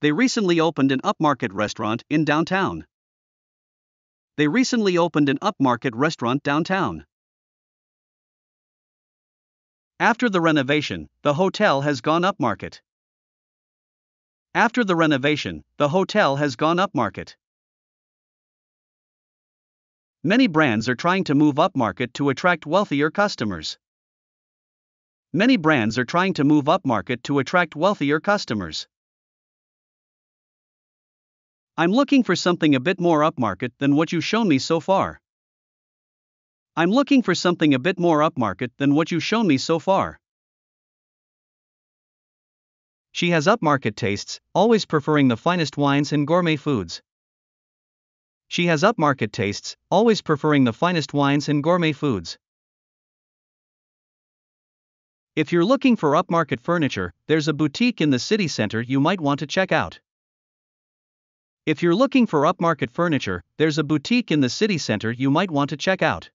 They recently opened an upmarket restaurant in downtown. They recently opened an upmarket restaurant downtown. After the renovation, the hotel has gone upmarket. After the renovation, the hotel has gone upmarket. Many brands are trying to move upmarket to attract wealthier customers. Many brands are trying to move upmarket to attract wealthier customers. I'm looking for something a bit more upmarket than what you've shown me so far. I'm looking for something a bit more upmarket than what you've shown me so far. She has upmarket tastes, always preferring the finest wines and gourmet foods. She has upmarket tastes, always preferring the finest wines and gourmet foods. If you're looking for upmarket furniture, there's a boutique in the city center you might want to check out. If you're looking for upmarket furniture, there's a boutique in the city center you might want to check out.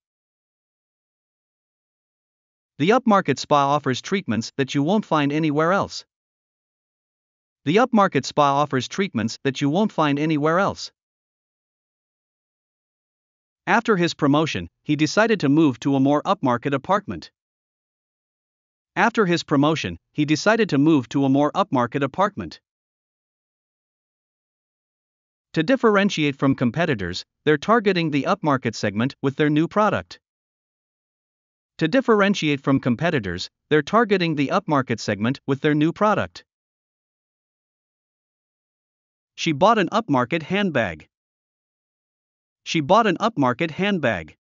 The upmarket spa offers treatments that you won't find anywhere else. The upmarket spa offers treatments that you won't find anywhere else. After his promotion, he decided to move to a more upmarket apartment. After his promotion, he decided to move to a more upmarket apartment. To differentiate from competitors, they're targeting the upmarket segment with their new product. To differentiate from competitors, they're targeting the upmarket segment with their new product. She bought an upmarket handbag. She bought an upmarket handbag.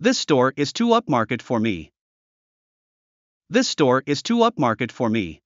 This store is too upmarket for me. This store is too upmarket for me.